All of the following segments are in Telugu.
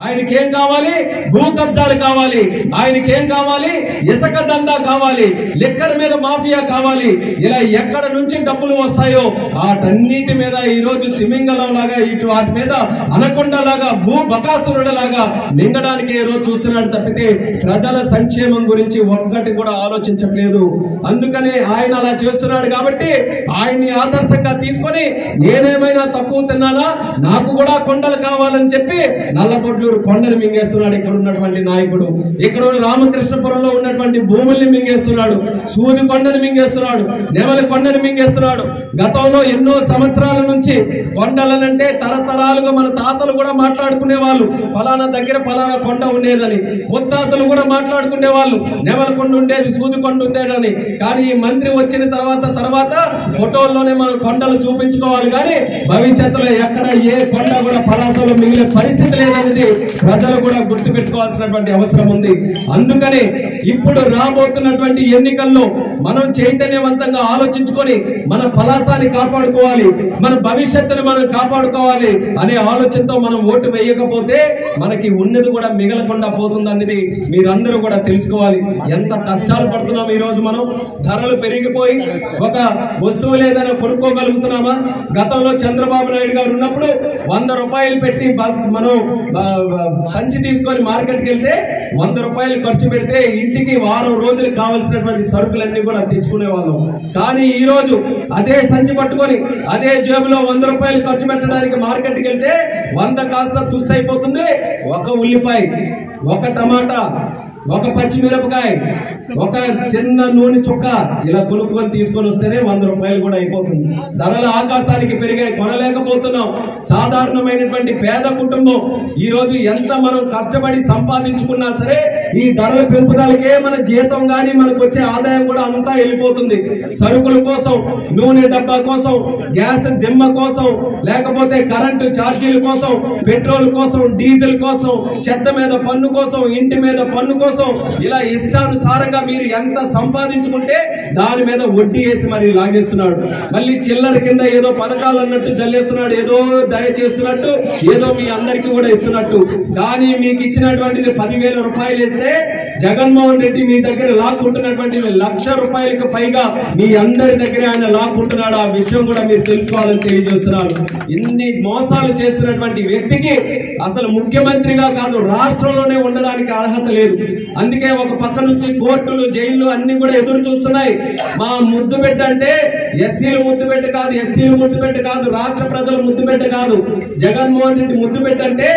ఆయనకి ఏం కావాలి? భూ కబ్జాలు కావాలి. ఆయనకి ఏం కావాలి? ఇసుక దందా కావాలి. లిక్కర్ మీద మాఫియా కావాలి. ఇలా ఎక్కడ నుంచి డబ్బులు వస్తాయో వాటన్నిటి మీద ఈ రోజు తిమింగలం లాగా ఇటు వాటి మీద అనకొండ లాగా భూ బకాసురుడు లాగా మింగడానికి ఈ రోజు చూస్తున్నాడు తప్పితే ప్రజల సంక్షేమం గురించి ఒక్కటి కూడా ఆలోచించట్లేదు. అందుకనే ఆయన అలా చేస్తున్నాడు కాబట్టి ఆయన్ని ఆదర్శంగా తీసుకొని నేనేమైనా తక్కువ తిన్నానా? నాకు కూడా కొండలు కావాలని చెప్పి గుంటూరు కొండలు మింగేస్తున్నాడు. ఇక్కడ ఉన్నటువంటి నాయకుడు. ఇక్కడ రామకృష్ణపురంలో ఉన్నటువంటి భూముల్ని మింగేస్తున్నాడు. సూది కొండను మింగేస్తున్నాడు. నెమలి కొండను మింగేస్తున్నాడు. గతంలో ఎన్నో సంవత్సరాల నుంచి కొండలనంటే తరతరాలుగా మన తాతలు కూడా మాట్లాడుకునే వాళ్ళు ఫలానా దగ్గర ఫలానా కొండ ఉండేదని. ముత్తాతలు కూడా మాట్లాడుకునే వాళ్ళు నెమలి కొండ ఉండేది సూది కొండ ఉండేదని. కానీ ఈ మంత్రి వచ్చిన తర్వాత తర్వాత ఫోటోల్లోనే మనం కొండలు చూపించుకోవాలి. కానీ భవిష్యత్తులో ఎక్కడ ఏ కొండ కూడా పలాసలో మిగిలే పరిస్థితి లేదనేది ప్రజలు కూడా గుర్తు పెట్టుకోవాల్సినటువంటి అవసరం ఉంది. అందుకనే ఇప్పుడు రాబోతున్నటువంటి ఎన్నికల్లో మనం చైతన్యవంతంగా ఆలోచించుకొని మన పలాసాన్ని కాపాడుకోవాలి మన భవిష్యత్తును మనం కాపాడుకోవాలి అనే ఆలోచనతో మనం ఓటు వేయకపోతే మనకి ఉన్నది కూడా మిగలకుండా పోతుంది అనేది మీరందరూ కూడా తెలుసుకోవాలి. ఎంత కష్టాలు పడుతున్నాం ఈ రోజు మనం? ధరలు పెరిగిపోయి ఒక వస్తువు లేదని కొనుక్కోగలుగుతున్నామా? గతంలో చంద్రబాబు నాయుడు గారు ఉన్నప్పుడు వంద రూపాయలు పెట్టి మనం సంచి తీసుకొని మార్కెట్కి వెళ్తే వంద రూపాయలు ఖర్చు పెడితే ఇంటికి వారం రోజులు కావలసినటువంటి సరుకులన్నీ కూడా తెచ్చుకునే వాళ్ళం. కానీ ఈ రోజు అదే సంచి పట్టుకొని అదే జేబులో వంద రూపాయలు ఖర్చు పెట్టడానికి మార్కెట్కి వెళ్తే వంద కాస్త తుస్సు అయిపోతుంది ఒక ఉల్లిపాయ ఒక టమాటా ఒక పచ్చిమిరపకాయ ఒక చిన్న నూనె చుక్క ఇలా కొనుక్కొని తీసుకొని వస్తేనే వంద రూపాయలు కూడా అయిపోతుంది. ధరలు ఆకాశానికి పెరిగాయి కొనలేకపోతున్నాం. సాధారణమైనటువంటి పేద కుటుంబం ఈరోజు ఎంత మనం కష్టపడి సంపాదించుకున్నా సరే ఈ ధరల పెంపుదలకే మన జీతం గాని మనకు వచ్చే ఆదాయం కూడా అంతా వెళ్ళిపోతుంది. సరుకుల కోసం నూనె డబ్బా కోసం గ్యాస్ దిమ్మ కోసం లేకపోతే కరెంటు ఛార్జీల కోసం పెట్రోల్ కోసం డీజిల్ కోసం చెత్త మీద పన్ను కోసం ఇంటి మీద పన్ను కోసం ఇలా ఇష్టానుసారంగా మీరు ఎంత సంపాదించుకుంటే దాని మీద వడ్డీ వేసి మరి లాగేస్తున్నాడు. మళ్ళీ చిల్లర కింద ఏదో పథకాలు అన్నట్టు జల్లేస్తున్నాడు ఏదో దయ చేస్తున్నట్టు ఏదో మీ అందరికీ కూడా ఇస్తున్నట్టు. కానీ మీకు ఇచ్చినటువంటిది పదివేల రూపాయలు विधेयक జగన్మోహన్ రెడ్డి మీ దగ్గర లాక్కుంటున్నటువంటి లక్ష రూపాయలకు పైగా మీ అందరి దగ్గర ఆయన లాక్కుంటున్నాడు. ఆ విషయం కూడా మీరు తెలుసుకోవాలని తెలియజేస్తున్నారు. ఇన్ని మోసాలు చేస్తున్నటువంటి వ్యక్తికి అసలు ముఖ్యమంత్రిగా కాదు రాష్ట్రంలోనే ఉండడానికి అర్హత లేదు. అందుకే ఒక పక్క నుంచి కోర్టులు జైళ్ళు అన్ని కూడా ఎదురు చూస్తున్నాయి. మా ముద్దు బిడ్డ అంటే ఎస్సీలు ముద్దు బిడ్డ కాదు ఎస్టీలు ముద్దు బిడ్డ కాదు రాష్ట్ర ప్రజలు ముద్దు బిడ్డ కాదు. జగన్మోహన్ రెడ్డి ముద్దు బిడ్డ అంటే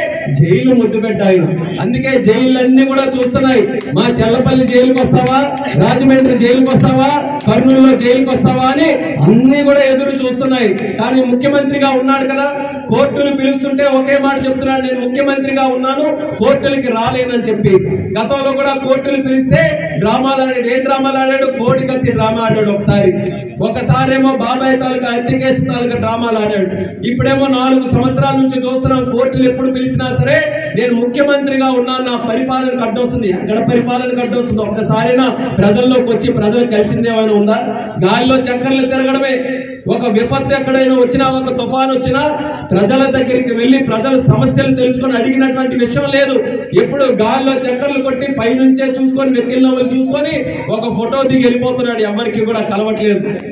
జైలు ముద్దు బిడ్డ ఆయన. అందుకే జైళ్ళన్నీ కూడా చూస్తున్నాయి. మా చెల్లపల్లి జైలుకి వస్తావా? రాజమండ్రి జైలుకి వస్తావా? కర్నూలులో జైలుకి వస్తావా అని అన్ని కూడా ఎదురు చూస్తున్నాయి. కానీ ముఖ్యమంత్రిగా ఉన్నాడు కదా. కోర్టులు పిలుస్తుంటే ఒకే మాట చెప్తున్నాడు. నేను ముఖ్యమంత్రిగా ఉన్నాను కోర్టులకి రాలేదని చెప్పి. గతంలో కూడా కోర్టులు పిలిస్తే డ్రామాలు ఆడాడు. ఏం డ్రామాలు ఆడాడు? కోడి కత్తి డ్రామా ఆడాడు ఒకసారి. ఒకసారేమో బాబాయ్ తాలూకా హత్య తాలూకా డ్రామాలు ఆడాడు. ఇప్పుడేమో నాలుగు సంవత్సరాల నుంచి చూస్తున్నాం కోర్టులు ఎప్పుడు పిలిచినా సరే నేను ముఖ్యమంత్రిగా ఉన్నాను నా పరిపాలనకు అడ్డొస్తుంది ఎక్కడ పరిపాలనకు అడ్డొస్తుంది ఒక్కసారైనా ప్రజల్లోకి వచ్చి ప్రజలు కలిసిందేమైనా ఉందా? గాలిలో చక్కర్లు తిరగడమే. ఒక విపత్తు ఎక్కడైనా వచ్చినా ఒక తుఫాన్ వచ్చినా ప్రజల దగ్గరికి వెళ్ళి ప్రజల సమస్యలు తెలుసుకొని అడిగినటువంటి విషయం లేదు. ఎప్పుడు గాలిలో చక్కర్లు కొట్టి పైనుంచే చూసుకొని వెతికిన చూసుకొని ఒక ఫోటో దిగి వెళ్ళిపోతున్నాడు. ఎవరికి కూడా కలవట్లేదు.